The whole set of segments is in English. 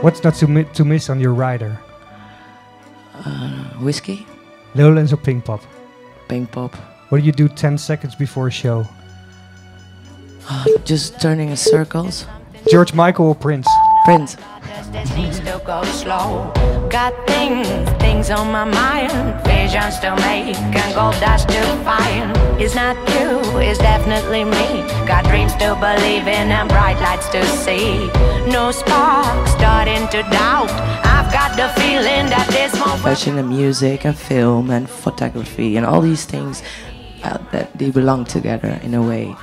What's not to, mi- to miss on your rider? Uh, whiskey, Lowlands or Pinkpop? pink pop, What do you do 10 seconds before a show? uh, just turning in circles. George Michael or Prince? Prince, Just needs to go slow. Got things, things on my mind. Visions to make and gold dust to find. It's not you, it's definitely me. Got dreams to believe in and bright lights to see. No spark, starting to doubt. I've got the feeling that this won't fashion and music and film and photography and all these things uh, that they belong together in a way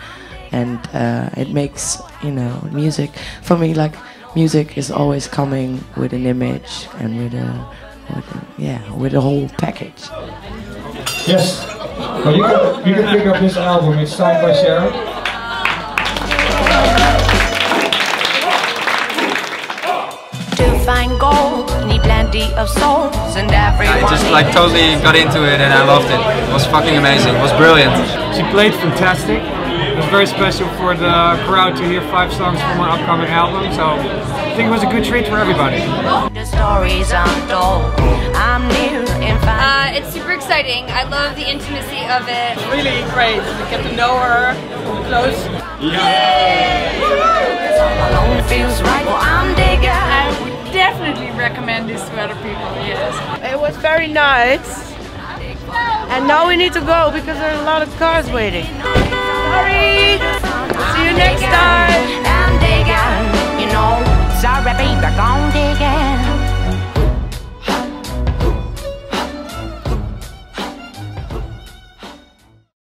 and uh, it makes you know music for me like music is always coming with an image and with a, with a yeah with a whole package Yes. Well, you can, you can pick up this album. It's signed by Sharon. Find gold, need plenty of souls, and everyone. I just like totally got into it and I loved it. It was fucking amazing. It was brilliant. She played fantastic. It was very special for the crowd to hear five songs from her upcoming album, so I think it was a good treat for everybody. The stories untold. I'm near in Uh, it's super exciting. I love the intimacy of it. really great to get to know her close. alone feels right. I'm. I would definitely recommend this to other people, yes. It was very nice. And now we need to go because there are a lot of cars waiting. Sorry. See you next time.